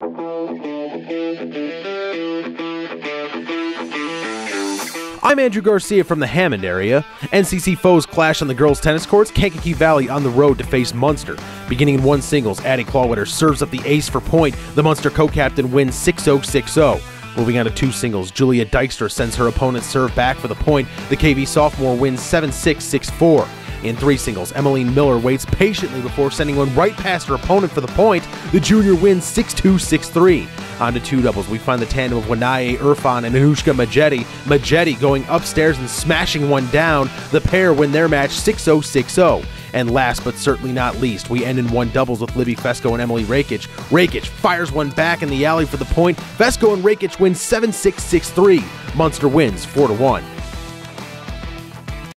I'm Andrew Garcia from the Hammond area. NCC foes clash on the girls' tennis courts. Kankakee Valley on the road to face Munster. Beginning in one singles, Addie Clawwitter serves up the ace for point. The Munster co-captain wins 6-0, 6-0. Moving on to two singles, Julia Dykstra sends her opponent's serve back for the point. The KV sophomore wins 7-6, 6-4. In three singles, Emmeline Miller waits patiently before sending one right past her opponent for the point. The junior wins 6-2, 6-3. On to two doubles, we find the tandem of Wanaye Irfan and Anushka Majetti. Majetti going upstairs and smashing one down. The pair win their match 6-0, 6-0. And last but certainly not least, we end in one doubles with Libby Fesco and Emily Rakic. Rakic fires one back in the alley for the point. Fesco and Rakic win 7 6 6 3. Munster wins 4 1.